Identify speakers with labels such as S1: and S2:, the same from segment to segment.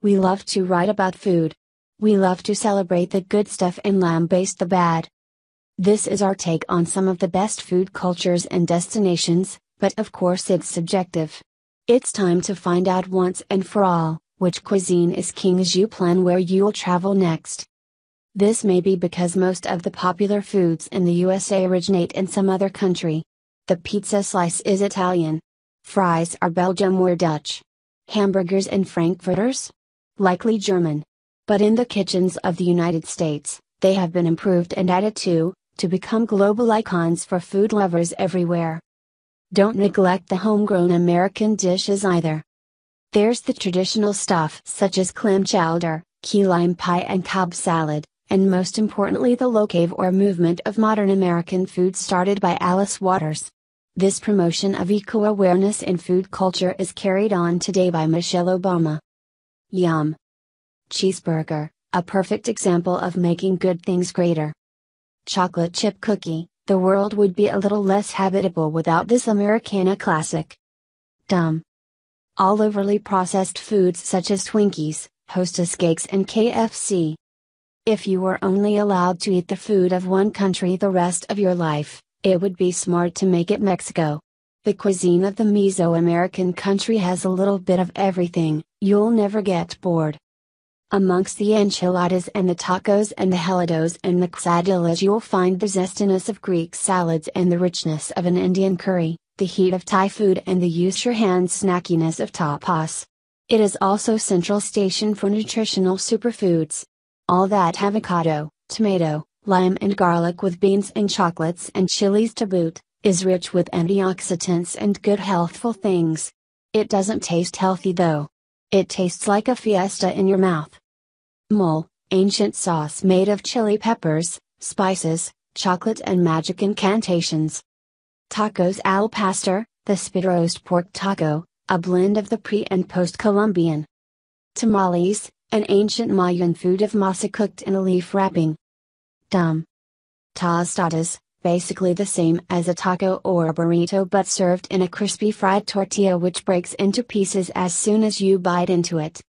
S1: We love to write about food. We love to celebrate the good stuff and lambaste the bad. This is our take on some of the best food cultures and destinations, but of course it's subjective. It's time to find out once and for all, which cuisine is king as you plan where you'll travel next. This may be because most of the popular foods in the USA originate in some other country. The pizza slice is Italian. Fries are Belgium or Dutch. Hamburgers and Frankfurters? Likely German. But in the kitchens of the United States, they have been improved and added to, to become global icons for food lovers everywhere. Don't neglect the homegrown American dishes either. There's the traditional stuff such as clam chowder, key lime pie and Cobb salad, and most importantly the locavore movement of modern American food started by Alice Waters. This promotion of eco-awareness in food culture is carried on today by Michelle Obama. Yum! Cheeseburger, a perfect example of making good things greater. Chocolate chip cookie, the world would be a little less habitable without this Americana classic. Dumb. All overly processed foods such as Twinkies, Hostess cakes and KFC. If you were only allowed to eat the food of one country the rest of your life, it would be smart to make it Mexico. The cuisine of the Mesoamerican country has a little bit of everything, you'll never get bored. Amongst the enchiladas and the tacos and the helados and the quesadillas you'll find the zestiness of Greek salads and the richness of an Indian curry, the heat of Thai food and the use your hands snackiness of tapas. It is also central station for nutritional superfoods. All that avocado, tomato, lime and garlic with beans and chocolates and chilies to boot, is rich with antioxidants and good healthful things. It doesn't taste healthy though. It tastes like a fiesta in your mouth. Mole, ancient sauce made of chili peppers, spices, chocolate and magic incantations. Tacos al pastor, the spit roast pork taco, a blend of the pre and post Columbian. Tamales, an ancient Mayan food of masa cooked in a leaf wrapping. Dumb. Tostadas, basically the same as a taco or a burrito but served in a crispy fried tortilla which breaks into pieces as soon as you bite into it.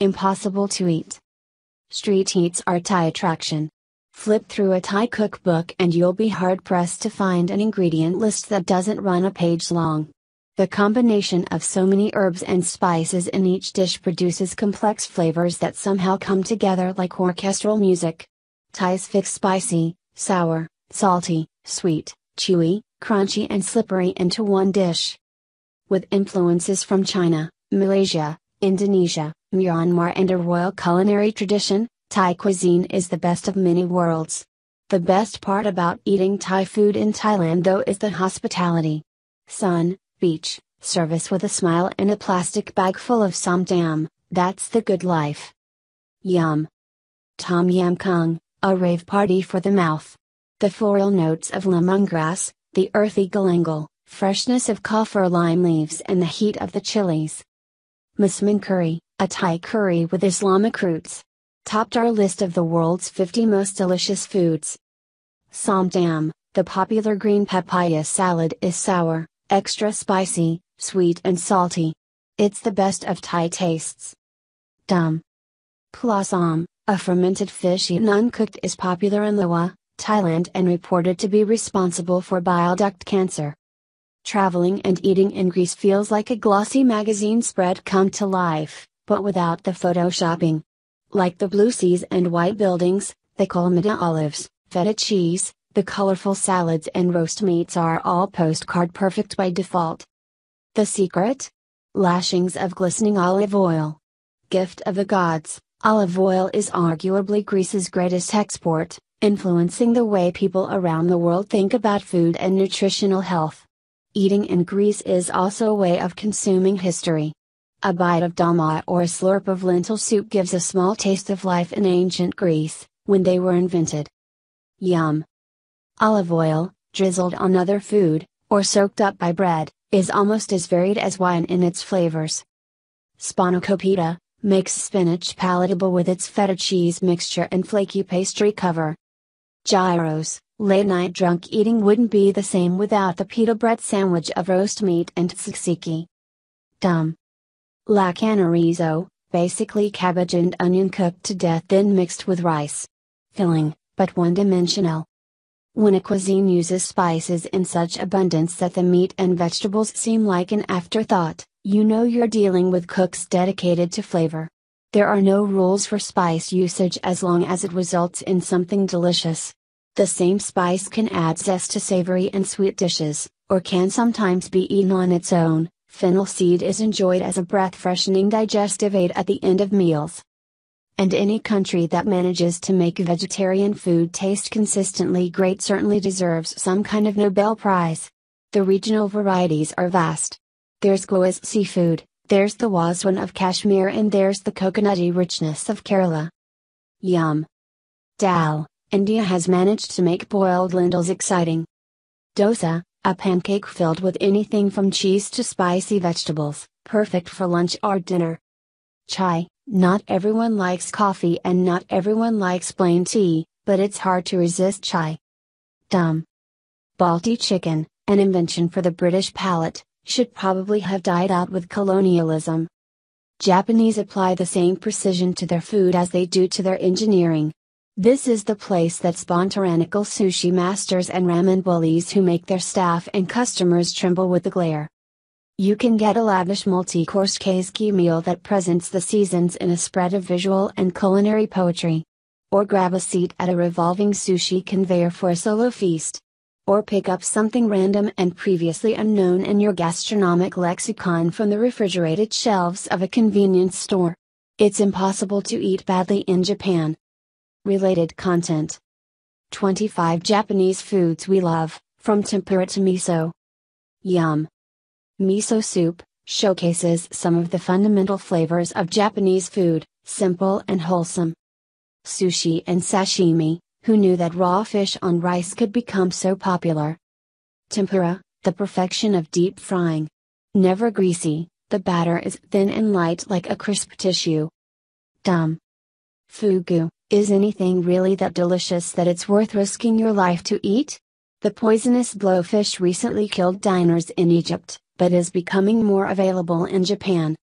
S1: Impossible to eat. Street eats are Thai attraction. Flip through a Thai cookbook and you'll be hard pressed to find an ingredient list that doesn't run a page long. The combination of so many herbs and spices in each dish produces complex flavors that somehow come together like orchestral music. Thai's fix spicy, sour, salty, sweet, chewy, crunchy and slippery into one dish. With influences from China, Malaysia, Indonesia, Myanmar and a royal culinary tradition, Thai cuisine is the best of many worlds. The best part about eating Thai food in Thailand though is the hospitality. Sun, beach, service with a smile and a plastic bag full of samtam, that's the good life. Yum. Tom Yam Kung, a rave party for the mouth. The floral notes of lemongrass, the earthy galangal, freshness of kaffir lime leaves and the heat of the chilies. Massaman curry, a Thai curry with Islamic roots. Topped our list of the world's 50 most delicious foods. Samtam, the popular green papaya salad is sour, extra spicy, sweet and salty. It's the best of Thai tastes. Dum. Pla som, a fermented fish eaten uncooked is popular in Laos, Thailand and reported to be responsible for bile duct cancer. Traveling and eating in Greece feels like a glossy magazine spread come to life, but without the photoshopping. Like the blue seas and white buildings, the Kalamata olives, feta cheese, the colorful salads and roast meats are all postcard perfect by default. The secret? Lashings of glistening olive oil. Gift of the gods, olive oil is arguably Greece's greatest export, influencing the way people around the world think about food and nutritional health. Eating in Greece is also a way of consuming history. A bite of dolma or a slurp of lentil soup gives a small taste of life in ancient Greece, when they were invented. Yum! Olive oil, drizzled on other food, or soaked up by bread, is almost as varied as wine in its flavors. Spanakopita, makes spinach palatable with its feta cheese mixture and flaky pastry cover. Gyros, late night drunk eating wouldn't be the same without the pita bread sandwich of roast meat and tzatziki. Dumb. Lahanorizo, basically cabbage and onion cooked to death then mixed with rice. Filling, but one dimensional. When a cuisine uses spices in such abundance that the meat and vegetables seem like an afterthought, you know you're dealing with cooks dedicated to flavor. There are no rules for spice usage as long as it results in something delicious. The same spice can add zest to savory and sweet dishes, or can sometimes be eaten on its own. Fennel seed is enjoyed as a breath freshening digestive aid at the end of meals. And any country that manages to make vegetarian food taste consistently great certainly deserves some kind of Nobel Prize. The regional varieties are vast. There's Goa's seafood, there's the Wazwan of Kashmir, and there's the coconutty richness of Kerala. Yum! Dal, India has managed to make boiled lentils exciting. Dosa, a pancake filled with anything from cheese to spicy vegetables, perfect for lunch or dinner. Chai, not everyone likes coffee and not everyone likes plain tea, but it's hard to resist chai. Dum. Balti chicken, an invention for the British palate, should probably have died out with colonialism. Japanese apply the same precision to their food as they do to their engineering. This is the place that spawned tyrannical sushi masters and ramen bullies who make their staff and customers tremble with the glare. You can get a lavish multi-course kaiseki meal that presents the seasons in a spread of visual and culinary poetry. Or grab a seat at a revolving sushi conveyor for a solo feast. Or pick up something random and previously unknown in your gastronomic lexicon from the refrigerated shelves of a convenience store. It's impossible to eat badly in Japan. Related content 25 Japanese foods we love, from tempura to miso. Yum! Miso soup showcases some of the fundamental flavors of Japanese food, simple and wholesome. Sushi and sashimi, who knew that raw fish on rice could become so popular? Tempura, the perfection of deep frying. Never greasy, the batter is thin and light like a crisp tissue. Dum. Fugu, is anything really that delicious that it's worth risking your life to eat? The poisonous blowfish recently killed diners in Egypt but is becoming more available in Japan.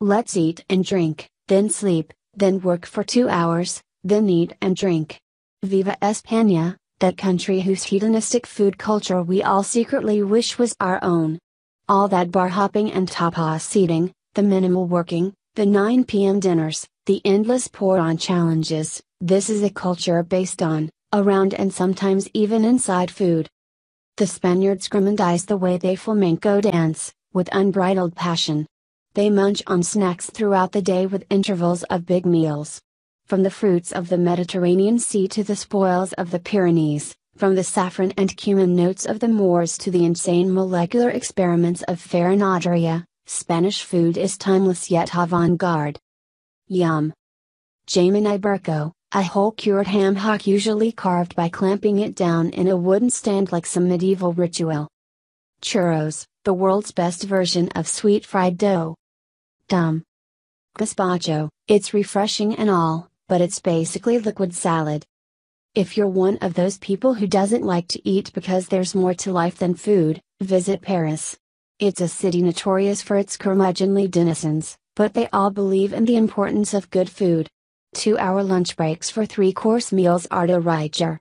S1: Let's eat and drink, then sleep, then work for two hours, then eat and drink. Viva España, that country whose hedonistic food culture we all secretly wish was our own. All that bar hopping and tapas eating, the minimal working, the 9 pm dinners, the endless porron challenges, this is a culture based on, around, and sometimes even inside food. The Spaniards grandize the way they flamenco dance, with unbridled passion. They munch on snacks throughout the day with intervals of big meals. From the fruits of the Mediterranean Sea to the spoils of the Pyrenees, from the saffron and cumin notes of the Moors to the insane molecular experiments of Ferran Adrià, Spanish food is timeless yet avant garde. Yum! Jamon Iberico, a whole cured ham hock usually carved by clamping it down in a wooden stand like some medieval ritual. Churros, the world's best version of sweet fried dough. Dumb. Gazpacho, it's refreshing and all, but it's basically liquid salad. If you're one of those people who doesn't like to eat because there's more to life than food, visit Paris. It's a city notorious for its curmudgeonly denizens, but they all believe in the importance of good food. Two hour lunch breaks for three course meals are to Riger.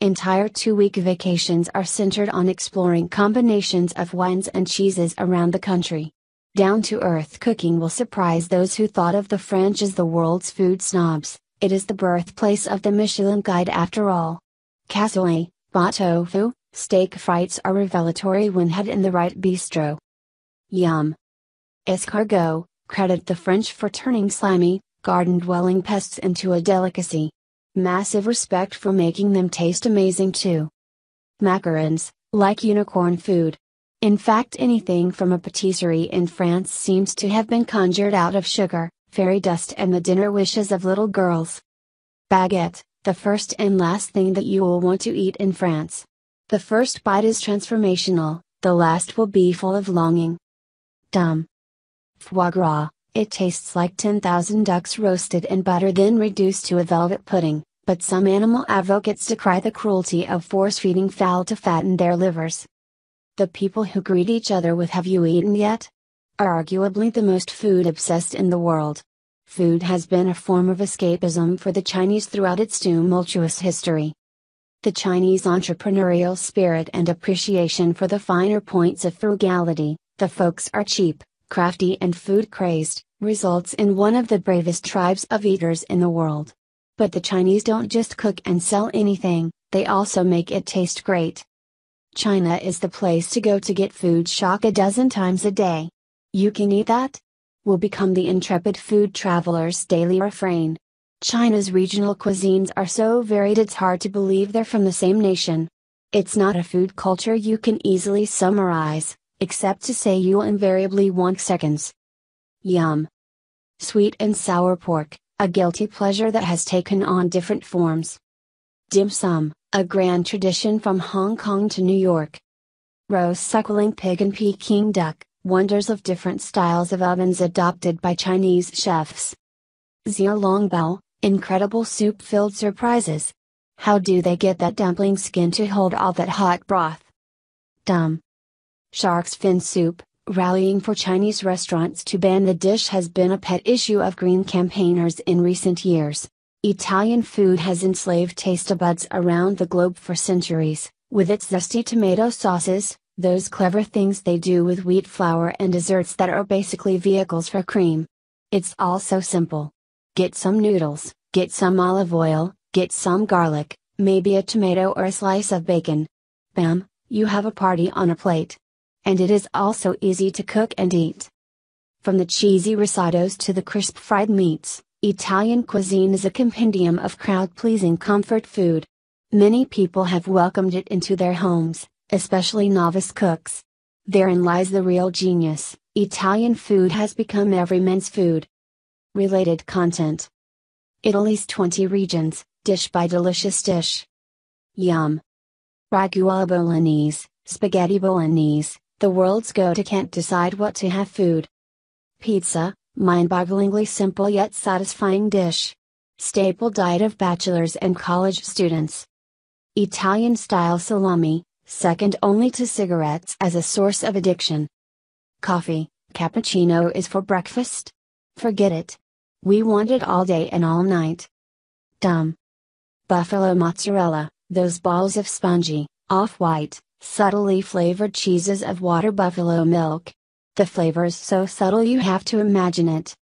S1: Entire two week vacations are centered on exploring combinations of wines and cheeses around the country. Down to earth cooking will surprise those who thought of the French as the world's food snobs, it is the birthplace of the Michelin Guide after all. Cassoulet, tofu, steak frites are revelatory when had in the right bistro. Yum! Escargot, credit the French for turning slimy, garden dwelling pests into a delicacy. Massive respect for making them taste amazing too. Macarons, like unicorn food. In fact, anything from a patisserie in France seems to have been conjured out of sugar, fairy dust, and the dinner wishes of little girls. Baguette, the first and last thing that you will want to eat in France. The first bite is transformational, the last will be full of longing. Dumb. Foie gras, it tastes like 10,000 ducks roasted in butter then reduced to a velvet pudding, but some animal advocates decry the cruelty of force feeding fowl to fatten their livers. The people who greet each other with Have you eaten yet? are arguably the most food obsessed in the world. food has been a form of escapism for the Chinese throughout its tumultuous history. The Chinese entrepreneurial spirit and appreciation for the finer points of frugality, the folks are cheap, crafty, and food crazed, results in one of the bravest tribes of eaters in the world. But the Chinese don't just cook and sell anything, they also make it taste great. China is the place to go to get food shock a dozen times a day. You can eat that? Will become the intrepid food traveler's daily refrain. China's regional cuisines are so varied it's hard to believe they're from the same nation. It's not a food culture you can easily summarize, except to say you'll invariably want seconds. Yum. Sweet and sour pork, a guilty pleasure that has taken on different forms. Dim sum, a grand tradition from Hong Kong to New York. Roast suckling pig and Peking duck, wonders of different styles of ovens adopted by Chinese chefs. Xiaolongbao, incredible soup filled surprises. How do they get that dumpling skin to hold all that hot broth? Dumb. Shark's fin soup, rallying for Chinese restaurants to ban the dish has been a pet issue of green campaigners in recent years. Italian food has enslaved taste buds around the globe for centuries, with its zesty tomato sauces, those clever things they do with wheat flour and desserts that are basically vehicles for cream. It's all so simple. Get some noodles, get some olive oil, get some garlic, maybe a tomato or a slice of bacon. Bam, you have a party on a plate. And it is also easy to cook and eat. From the cheesy risottos to the crisp fried meats, Italian cuisine is a compendium of crowd pleasing comfort food. Many people have welcomed it into their homes, especially novice cooks. Therein lies the real genius Italian food has become every man's food. Related content Italy's 20 regions, dish by delicious dish. Yum. Ragu alla bolognese, spaghetti bolognese, the world's go to can't decide what to have food. Pizza, mind bogglingly simple yet satisfying dish. Staple diet of bachelors and college students. Italian style salami, second only to cigarettes as a source of addiction. Coffee, cappuccino is for breakfast? Forget it. We want it all day and all night. Dumb. Buffalo mozzarella, those balls of spongy, off white, subtly flavored cheeses of water buffalo milk. The flavor is so subtle you have to imagine it,